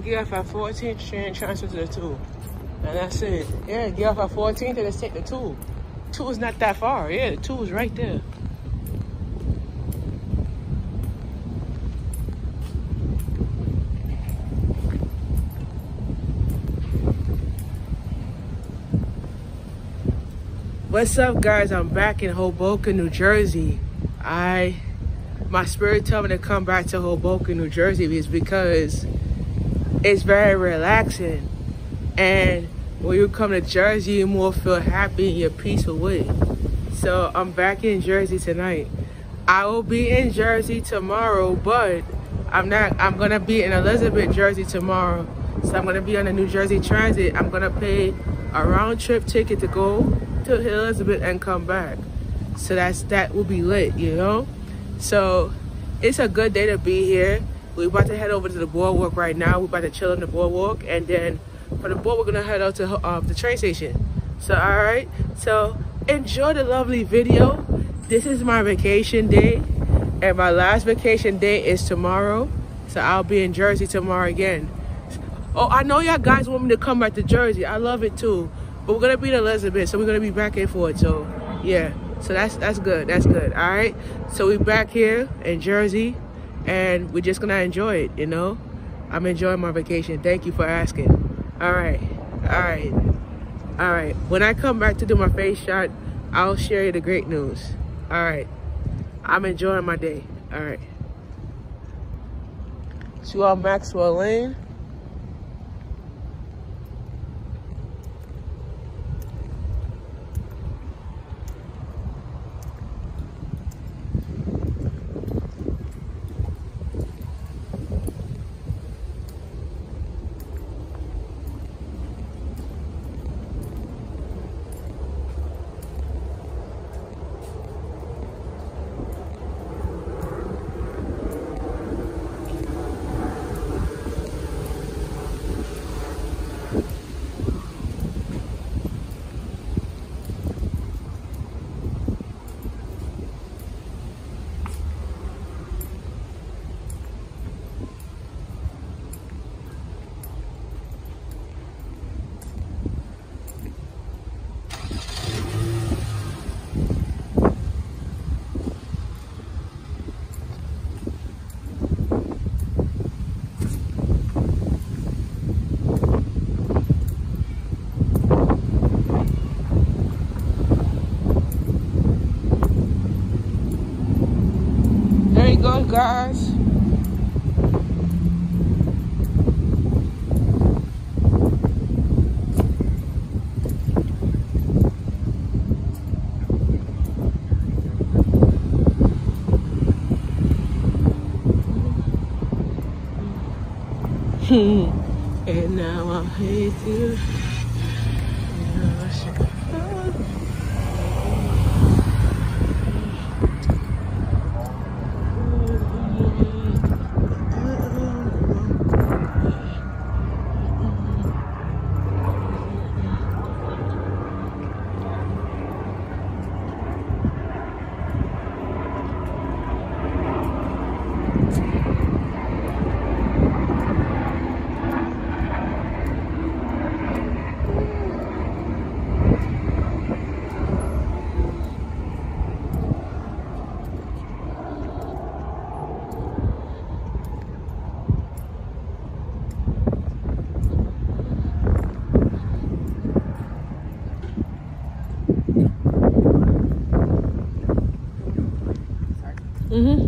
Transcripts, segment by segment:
get off at 14th Street and transfer to the 2. And that's it. Yeah, get off at 14th and just take the 2. 2 is not that far. Yeah, the 2 is right there. What's up guys? I'm back in Hoboken, New Jersey. I my spirit told me to come back to Hoboken, New Jersey is because it's very relaxing. And when you come to Jersey, you more feel happy in your peaceful way. So I'm back in Jersey tonight. I will be in Jersey tomorrow, but I'm not, I'm gonna be in Elizabeth, Jersey tomorrow. So I'm gonna be on the New Jersey Transit. I'm gonna pay a round trip ticket to go to Elizabeth and come back. So that's, that will be lit, you know? So it's a good day to be here. We're about to head over to the boardwalk right now. We're about to chill on the boardwalk. And then for the board, we're going to head out to uh, the train station. So, all right. So enjoy the lovely video. This is my vacation day. And my last vacation day is tomorrow. So I'll be in Jersey tomorrow again. Oh, I know y'all guys want me to come back to Jersey. I love it too. But we're going to be in Elizabeth. So we're going to be back and forth. So, yeah. So that's that's good. That's good. All right. So we're back here in Jersey, and we're just gonna enjoy it. You know, I'm enjoying my vacation. Thank you for asking. All right. All right. All right. When I come back to do my face shot, I'll share you the great news. All right. I'm enjoying my day. All right. So on Maxwell Lane. Guys. and now I'm here Mm-hmm.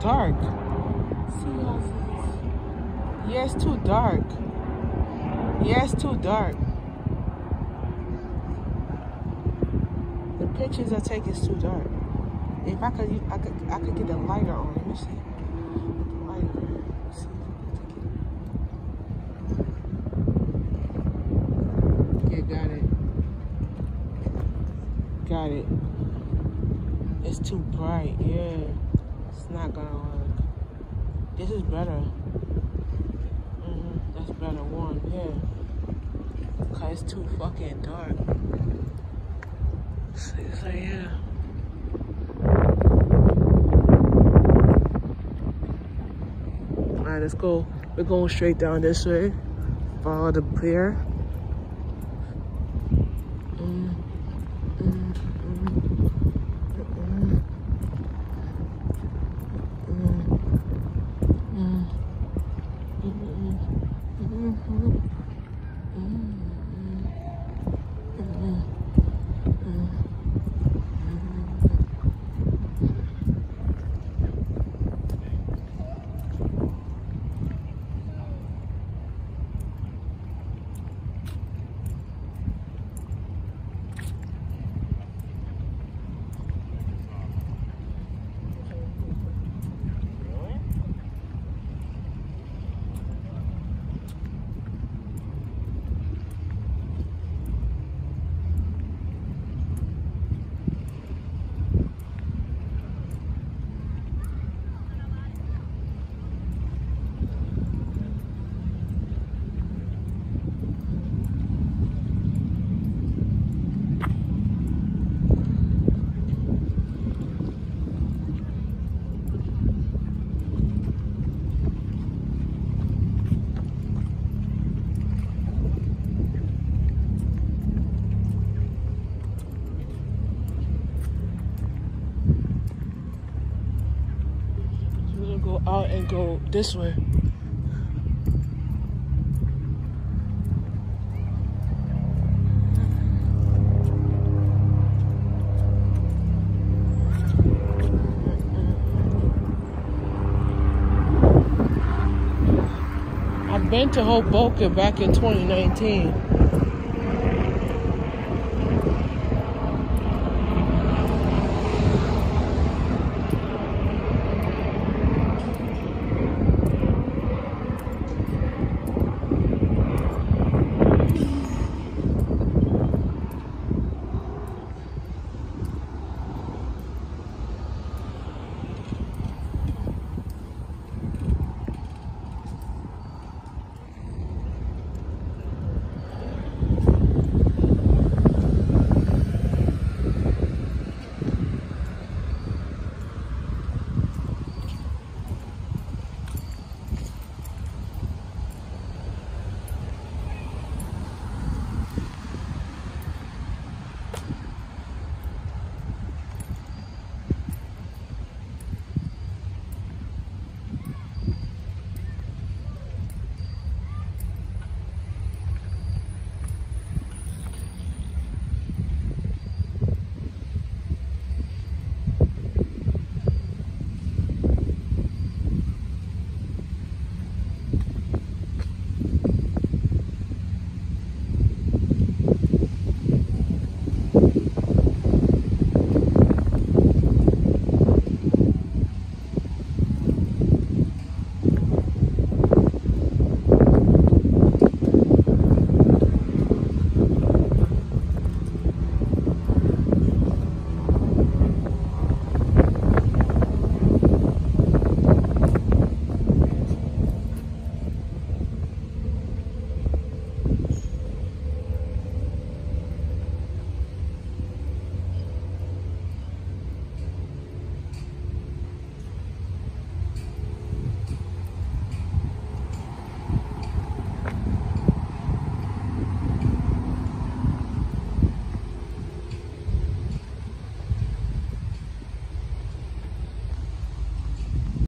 Dark. Yeah, it's too dark. Yeah, it's too dark. The pictures I take is too dark. If I could, I could, I could get a lighter on. Let me see. Got it. Got it. It's too bright. Yeah, it's not gonna work. This is better. Mm -hmm. That's better one. Yeah. Cause it's too fucking dark. So, so yeah. Alright, let's go. We're going straight down this way. Follow the pier. Go this way. I've been to Hoboken back in 2019.